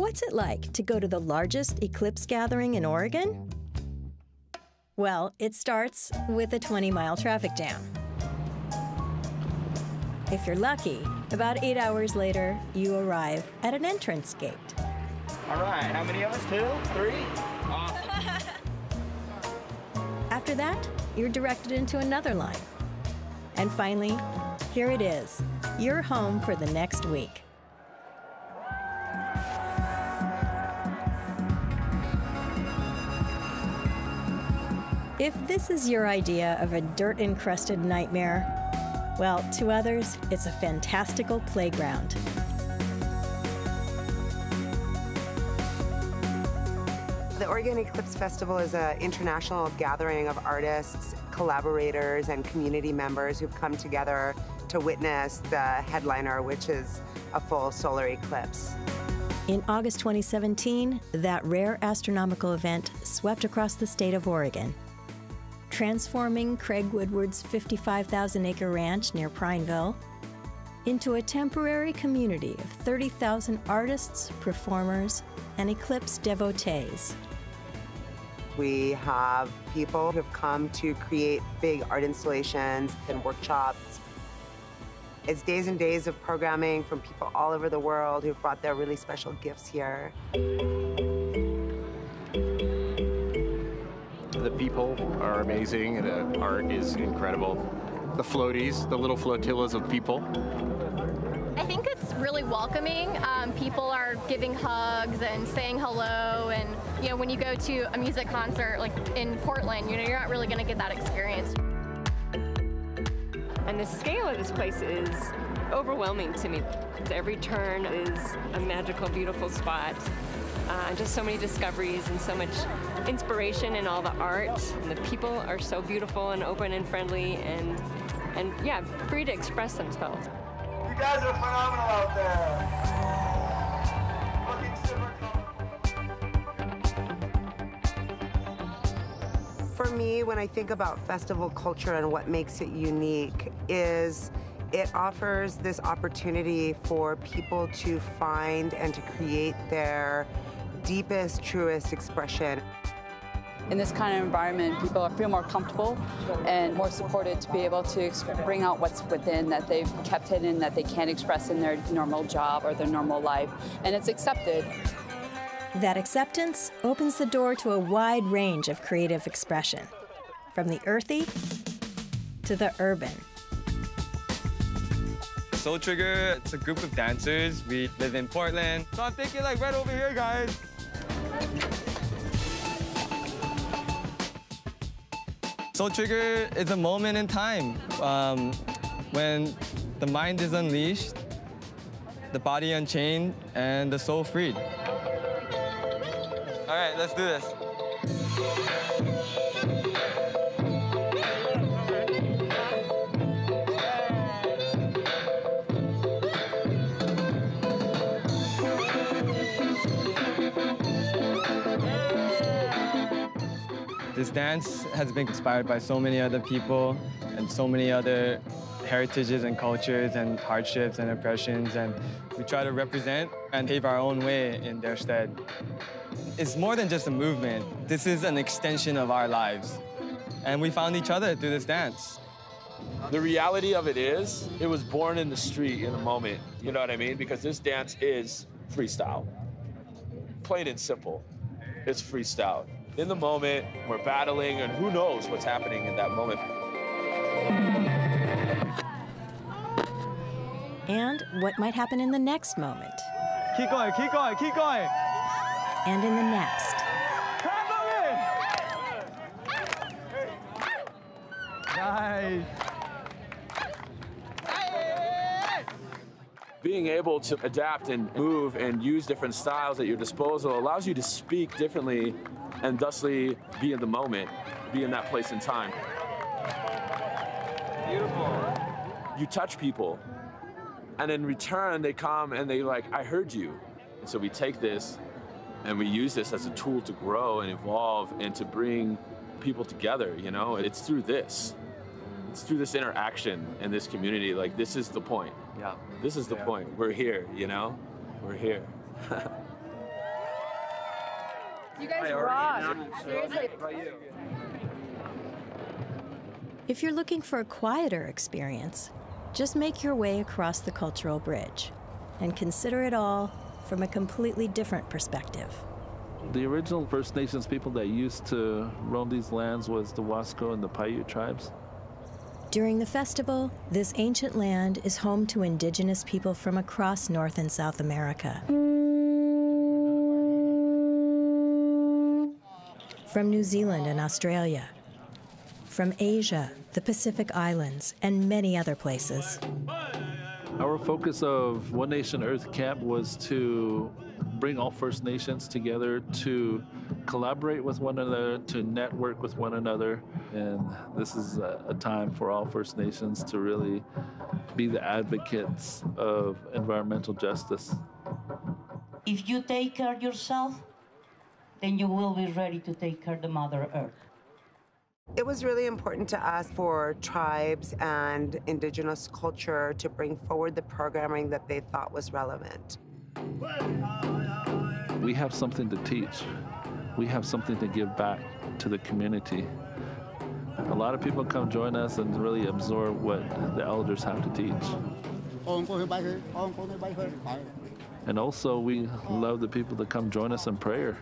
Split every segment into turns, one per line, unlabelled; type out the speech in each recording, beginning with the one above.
What's it like to go to the largest eclipse gathering in Oregon? Well, it starts with a 20 mile traffic jam. If you're lucky, about eight hours later, you arrive at an entrance gate.
All right, how many of us? Two? Three? Awesome.
After that, you're directed into another line. And finally, here it is. You're home for the next week. If this is your idea of a dirt encrusted nightmare, well, to others, it's a fantastical playground.
The Oregon Eclipse Festival is an international gathering of artists, collaborators, and community members who've come together to witness the headliner, which is a full solar eclipse.
In August 2017, that rare astronomical event swept across the state of Oregon transforming Craig Woodward's 55,000 acre ranch near Prineville into a temporary community of 30,000 artists, performers, and eclipse devotees.
We have people who've come to create big art installations and workshops. It's days and days of programming from people all over the world who've brought their really special gifts here.
The people are amazing. The art is incredible. The floaties, the little flotillas of people.
I think it's really welcoming. Um, people are giving hugs and saying hello, and you know, when you go to a music concert like in Portland, you know, you're not really going to get that experience.
And the scale of this place is overwhelming to me. Every turn is a magical, beautiful spot. Uh, just so many discoveries and so much inspiration in all the art. And the people are so beautiful and open and friendly and, and yeah, free to express themselves.
You guys are phenomenal out there.
For me, when I think about festival culture and what makes it unique is it offers this opportunity for people to find and to create their deepest, truest expression.
In this kind of environment, people feel more comfortable and more supported to be able to bring out what's within that they've kept hidden, that they can't express in their normal job or their normal life, and it's accepted.
That acceptance opens the door to a wide range of creative expression, from the earthy to the urban.
Soul Trigger, it's a group of dancers. We live in Portland. So I'm thinking like right over here, guys. Soul Trigger is a moment in time um, when the mind is unleashed, the body unchained, and the soul freed. All right, let's do this. This dance has been inspired by so many other people and so many other heritages and cultures and hardships and oppressions, and we try to represent and pave our own way in their stead. It's more than just a movement. This is an extension of our lives. And we found each other through this dance.
The reality of it is, it was born in the street in a moment. You know what I mean? Because this dance is freestyle. Plain and simple. It's freestyle in the moment, we're battling, and who knows what's happening in that moment.
And what might happen in the next moment.
Keep going, keep going, keep going.
And in the next.
Nice.
being able to adapt and move and use different styles at your disposal allows you to speak differently and thusly be in the moment, be in that place and time.
Beautiful.
You touch people, and in return, they come and they like, I heard you. And so we take this and we use this as a tool to grow and evolve and to bring people together, you know? It's through this. It's through this interaction in this community. Like, this is the point.
Yeah.
This is the
yeah.
point. We're here, you know? We're here.
You guys rock. Seriously.
If you're looking for a quieter experience, just make your way across the Cultural Bridge and consider it all from a completely different perspective.
The original First Nations people that used to roam these lands was the Wasco and the Paiute tribes.
During the festival, this ancient land is home to indigenous people from across North and South America. From New Zealand and Australia, from Asia, the Pacific Islands, and many other places.
Our focus of One Nation Earth Camp was to bring all First Nations together to collaborate with one another, to network with one another. And this is a, a, time for all First Nations to really be the advocates of environmental justice.
If you take care of yourself, then you will be ready to take care of the Mother Earth.
It was really important to us for tribes and indigenous culture to bring forward the programming that they thought was relevant.
We have something to teach. We have something to give back to the community. A lot of people come join us and really absorb what the elders have to teach. And also, we love the people that come join us in prayer.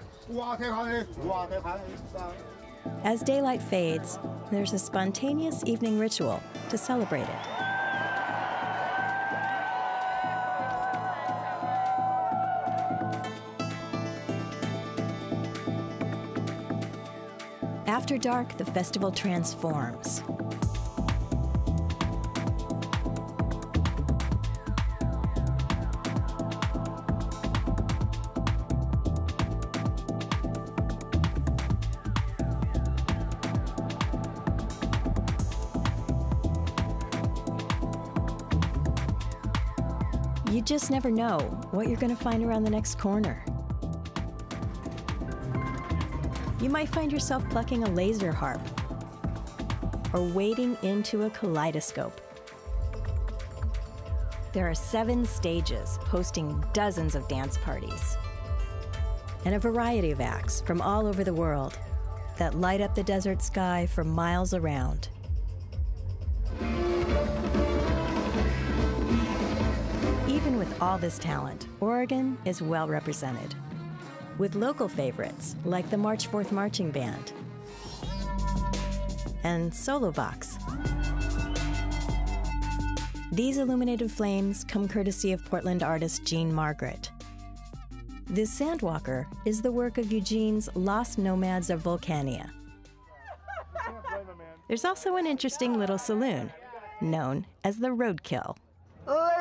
As daylight fades, there's a spontaneous evening ritual to celebrate it. After dark, the festival transforms. You just never know what you're going to find around the next corner. You might find yourself plucking a laser harp or wading into a kaleidoscope. There are seven stages hosting dozens of dance parties and a variety of acts from all over the world that light up the desert sky for miles around. Even with all this talent, Oregon is well represented, with local favorites like the March 4th Marching Band and Solo Box. These illuminated flames come courtesy of Portland artist Jean Margaret. This Sandwalker is the work of Eugene's Lost Nomads of Vulcania. There's also an interesting little saloon known as the Roadkill.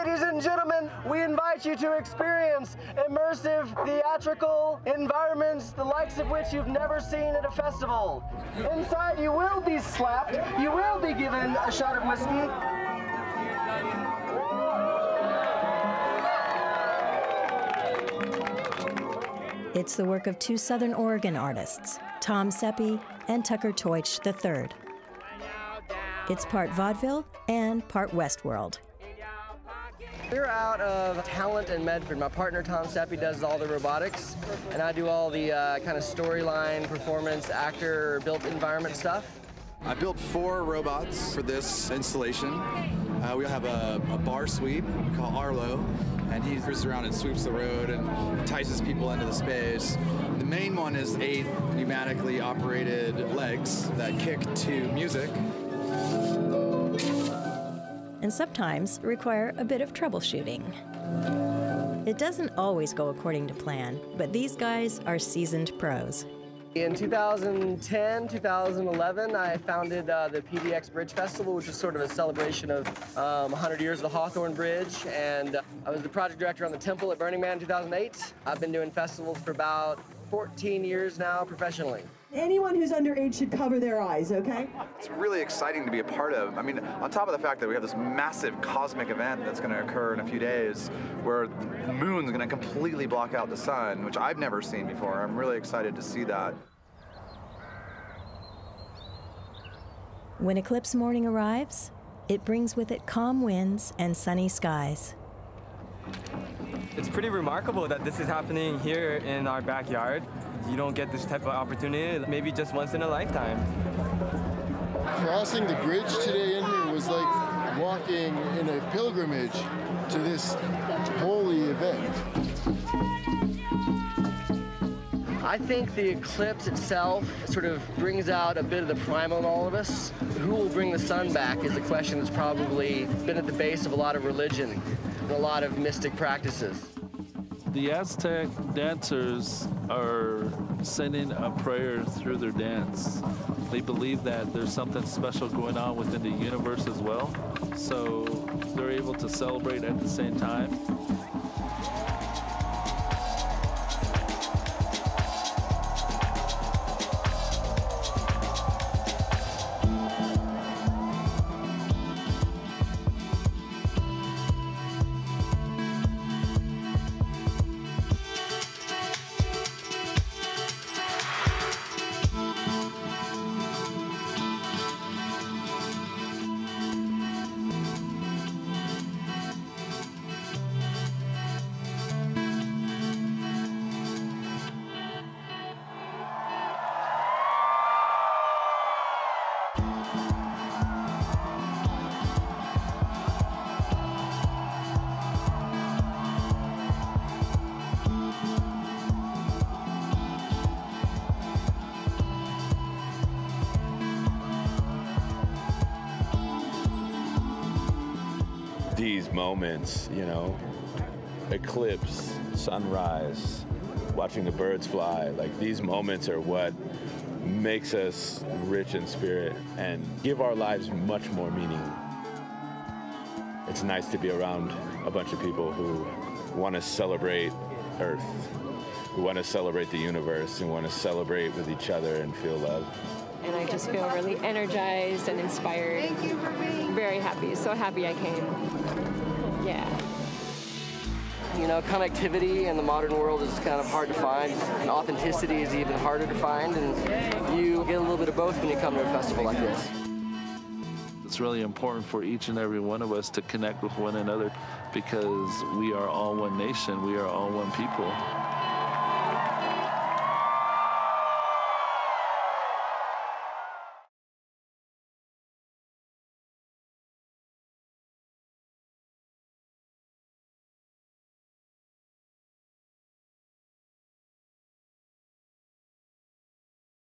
Ladies and gentlemen, we invite you to experience immersive theatrical environments, the likes of which you've never seen at a festival. Inside, you will be slapped, you will be given a shot of whiskey.
It's the work of two Southern Oregon artists, Tom Seppi and Tucker Teutsch III. It's part vaudeville and part Westworld.
We're out of Talent in Medford. My partner Tom Seppi does all the robotics, and I do all the uh, kind of storyline, performance, actor, built environment stuff.
I built four robots for this installation. Uh, we have a, a bar sweep we call Arlo, and he cruises around and sweeps the road and entices people into the space. The main one is eight pneumatically operated legs that kick to music
and sometimes require a bit of troubleshooting. It doesn't always go according to plan, but these guys are seasoned pros.
In 2010, 2011, I founded uh, the PDX Bridge Festival, which is sort of a celebration of um, 100 years of the Hawthorne Bridge. And uh, I was the project director on the Temple at Burning Man in 2008. I've been doing festivals for about 14 years now professionally.
Anyone who's underage should cover their eyes, okay?
It's really exciting to be a part of. I mean, on top of the fact that we have this massive cosmic event that's going to occur in a few days where the moon's going to completely block out the sun, which I've never seen before. I'm really excited to see that.
When eclipse morning arrives, it brings with it calm winds and sunny skies.
It's pretty remarkable that this is happening here in our backyard.
You don't get this type of opportunity maybe just once in a lifetime.
Crossing the bridge today in here was like walking in a pilgrimage to this holy event.
I think the eclipse itself sort of brings out a bit of the primal in all of us. Who will bring the sun back is a question that's probably been at the base of a lot of religion and a lot of mystic practices.
The Aztec dancers are sending a prayer through their dance. They believe that there's something special going on within the universe as well. So they're able to celebrate at the same time.
These moments, you know, eclipse, sunrise, watching the birds fly, like these moments are what makes us rich in spirit and give our lives much more meaning. It's nice to be around a bunch of people who want to celebrate Earth, who want to celebrate the universe, and want to celebrate with each other and feel love.
And I just feel really energized and inspired. Thank you for being very happy. So happy I came. Yeah.
You know, connectivity in the modern world is kind of hard to find, and authenticity is even harder to find, and you get a little bit of both when you come to a festival like this.
It's really important for each and every one of us to connect with one another because we are all one nation, we are all one people.